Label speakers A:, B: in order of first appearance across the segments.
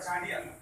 A: 商店。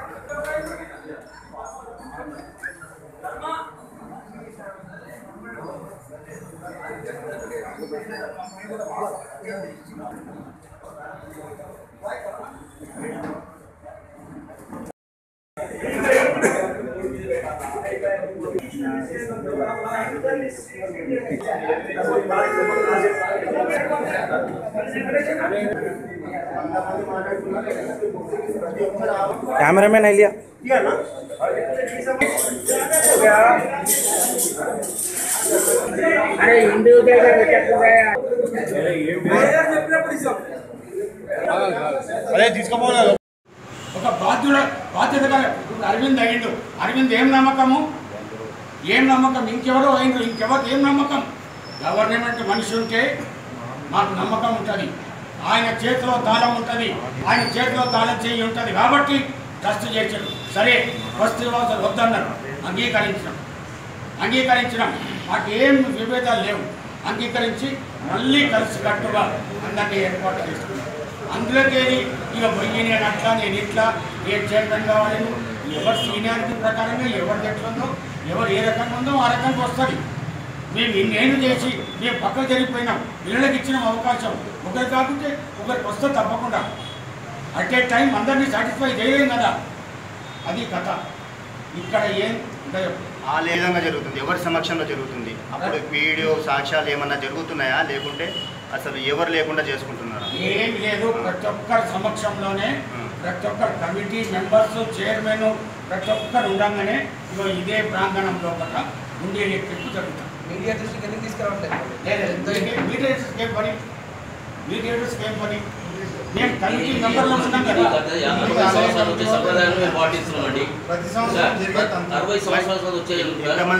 B: Vai, vai. Cameraman అయ్యా అరే
C: అదే తీసుకోపోలేదు
B: ఒక బాధ్యుడ బాధ్యత అరవింద్ అయ్యిండు. అరవింద్ ఏం నమ్మకము? ఏం నమ్మకం? ఇంకెవరో అయిండు ఇంకెవరు ఏం నమ్మకం? గవర్నమెంట్ మనిషి ఉంటే మాకు నమ్మకం ఉంటుంది. ఆయన చేతిలో తాళం ఉంటుంది. ఆయన చేతిలో తాళం చేయి ఉంటుంది కాబట్టి ట్రస్ట్ చేశాడు సరే వస్తు వ్యవస్థలు వద్దన్నారు. అంగీకరించడం అంగీకరించడం మాకు ఏం విభేదాలు లేవు. అంగీకరించి మళ్ళీ కలిసి కట్టుగా అందరినీ ఏర్పాటు చేసుకున్నాం. అందులోకి ఇక పోయి నేను అట్లా నేను ఇట్లా ఏ చైర్మన్ కావాలి ఎవరు సీనియారిటీ ప్రకారంగా ఎవరు ఎట్లా ఉందో ఎవరు ఏ రకంగా ఉందో ఆ రకంగా వస్తుంది. మేము ఇన్నేళ్ళు చేసి మేము పక్కకు జరిగిపోయినాం. పిల్లలకి ఇచ్చిన అవకాశం. ఒకరు కాకుంటే ఒకరికి వస్తే తప్పకుండా. అట్ ఏ టైం అందరినీ సాటిస్ఫై చేయలేం కదా. అది కథ. ఇక్కడ ఏం
C: ఆ విధంగా జరుగుతుంది. ఎవరి సమక్షంలో జరుగుతుంది? అప్పుడు వీడియో సాక్ష్యాలు ఏమన్నా జరుగుతున్నాయా? లేకుంటే అసలు ఎవరు లేకుండా చేసుకుంటున్నారా?
B: ఏం లేదు. ప్రతి ఒక్కరి సమక్షంలోనే. ప్రతి ఒక్కరు కమిటీ మెంబర్స్ చైర్మన్ ప్రతి ఒక్కరు ఉండగానే ఇదే ప్రాంగణం లోపల ఉండే ట్రిప్ జరుగుతుంది
D: మీడియా దృష్టికి ఎందుకు తీసుకురావట్లేదు?
B: ఏం పని? ఏం పని? మేము కమిటీ మెంబర్లో ఉన్నాం కదా.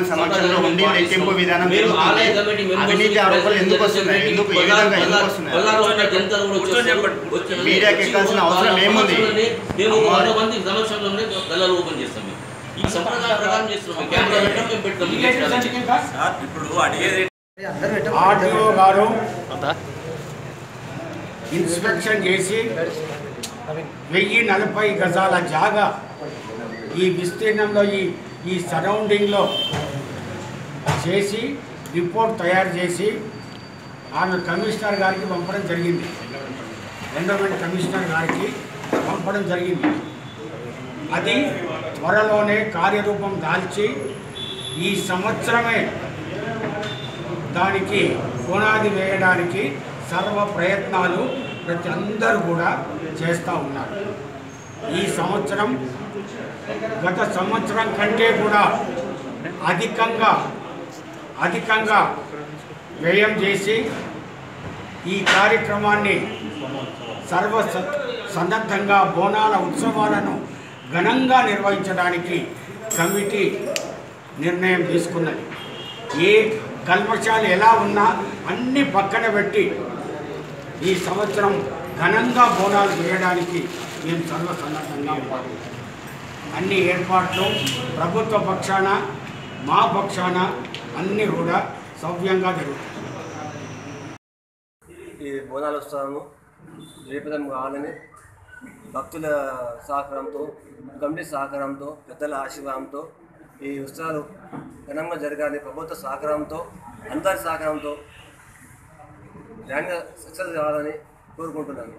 E: సంవత్సరాలు
C: ఉండి లెక్కింపు విధానం అవినీతి ఆరోపణలు ఎందుకు వస్తున్నాయి? ఎందుకు? ఏ విధంగా ఎందుకు వస్తున్నాయి?
E: వచ్చి-
C: మీడియాకి ఎక్కాల్సిన అవసరం ఏముంది?
E: మేము వంద మంది సమక్షంలోనే గల్లాలు ఓపెన్ చేస్తాం
B: ఆర్డీఓ గారు ఇన్స్పెక్షన్ చేసి వెయ్యి నలభై గజాల జాగా ఈ విస్తీర్ణంలో ఈ ఈ సరౌండింగ్లో చేసి రిపోర్ట్ తయారు చేసి ఆమె కమిషనర్ గారికి పంపడం జరిగింది. ఎండోమెంట్ కమిషనర్ గారికి పంపడం జరిగింది. అది త్వరలోనే కార్యరూపం దాల్చి ఈ సంవత్సరమే దానికి పునాది వేయడానికి సర్వ ప్రయత్నాలు ప్రతి అందరూ కూడా చేస్తూ ఉన్నారు. ఈ సంవత్సరం గత సంవత్సరం కంటే కూడా అధికంగా అధికంగా వ్యయం చేసి ఈ కార్యక్రమాన్ని సర్వ స- సన్నద్ధంగా బోనాల ఉత్సవాలను ఘనంగా నిర్వహించడానికి కమిటీ నిర్ణయం తీసుకున్నది. ఏ కల్మషాలు ఎలా ఉన్నా అన్ని పక్కన పెట్టి ఈ సంవత్సరం ఘనంగా బోనాలు చేయడానికి మేము సర్వసన్నద్ధంగా ఉన్నాము అన్ని ఏర్పాట్లు ప్రభుత్వ పక్షాన మా పక్షాన అన్నీ కూడా సవ్యంగా జరుగుతాయి.
F: ఈ బోనాలు వస్తాము జయప్రదం కావాలని భక్తుల సహకారంతో కమిటీ సహకారంతో పెద్దల ఆశీర్వాదంతో ఈ ఉత్సవాలు ఘనంగా జరగాలి ప్రభుత్వ సహకారంతో అందరి సహకారంతో గ్రాండ్గా సక్సెస్ కావాలని కోరుకుంటున్నాను.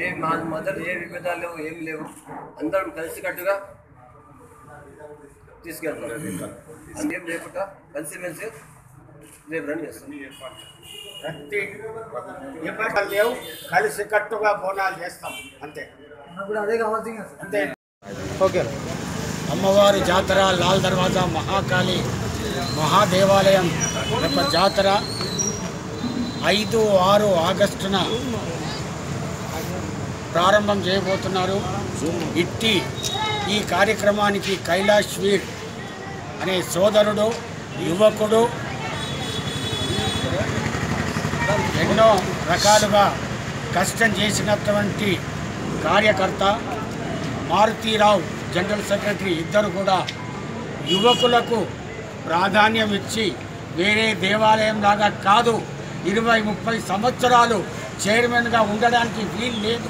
F: ఏ మా మధ్యలో ఏ విభేదాలు లేవు ఏమి లేవు. అందరం కలిసికట్టుగా తీసుకెళ్తాం. అంతేం లేకుండా కలిసిమెలిసి రేపు రన్ చేస్తాం.
B: లేవు. కలిసి కట్టుగా బోనాలు చేస్తాం. అంతే.
D: కూడా అదే కావాల్సింది
B: అంతే.
D: ఓకే.
B: అమ్మవారి జాతర లాల్ దర్వాజా మహాకాళి మహాదేవాలయం యొక్క జాతర ఐదు ఆరు ఆగస్టున ప్రారంభం చేయబోతున్నారు. ఇట్టి ఈ కార్యక్రమానికి కైలాష్ వీర్ అనే సోదరుడు యువకుడు ఎన్నో రకాలుగా కష్టం చేసినటువంటి కార్యకర్త మారుతీరావు జనరల్ సెక్రటరీ ఇద్దరు కూడా యువకులకు ప్రాధాన్యం ఇచ్చి వేరే దేవాలయం లాగా కాదు ఇరవై ముప్పై సంవత్సరాలు చైర్మన్గా ఉండడానికి వీలు లేదు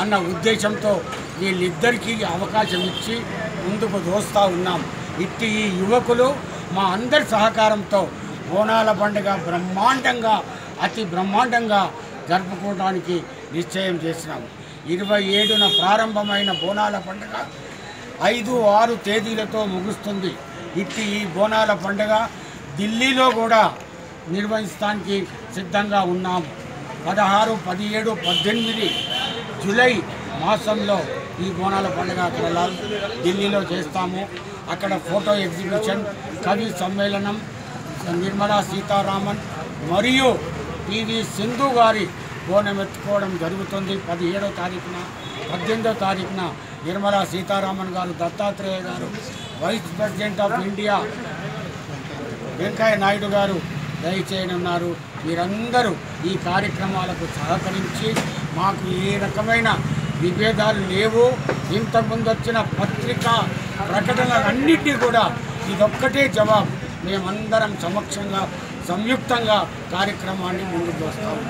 B: అన్న ఉద్దేశంతో వీళ్ళిద్దరికీ అవకాశం ఇచ్చి ముందుకు దోస్తూ ఉన్నాం. ఇట్టి ఈ యువకులు మా అందరి సహకారంతో బోనాల పండుగ బ్రహ్మాండంగా అతి బ్రహ్మాండంగా జరుపుకోవడానికి నిశ్చయం చేసినాము ఇరవై ఏడున ప్రారంభమైన బోనాల పండుగ ఐదు ఆరు తేదీలతో ముగుస్తుంది. ఇట్టి ఈ బోనాల పండుగ ఢిల్లీలో కూడా నిర్వహించడానికి సిద్ధంగా ఉన్నాం. పదహారు పదిహేడు పద్దెనిమిది జూలై మాసంలో ఈ బోనాల పండుగ అక్కడ ఢిల్లీలో చేస్తాము. అక్కడ ఫోటో ఎగ్జిబిషన్ కవి సమ్మేళనం నిర్మలా సీతారామన్ మరియు పివి సింధు గారి బోనం ఎత్తుకోవడం జరుగుతుంది. పదిహేడో తారీఖున పద్దెనిమిదో తారీఖున నిర్మలా సీతారామన్ గారు దత్తాత్రేయ గారు vice president of India Venkaiah Naidu గారు దయచేయనున్నారు. మీరందరూ ఈ కార్యక్రమాలకు సహకరించి మాకు ఏ రకమైన విభేదాలు లేవు. ఇంతకుముందు వచ్చిన పత్రికా ప్రకటనలన్నింటినీ కూడా ఇదొక్కటే జవాబు. మేమందరం సమక్షంగా సంయుక్తంగా కార్యక్రమాన్ని ముందుకు వస్తాము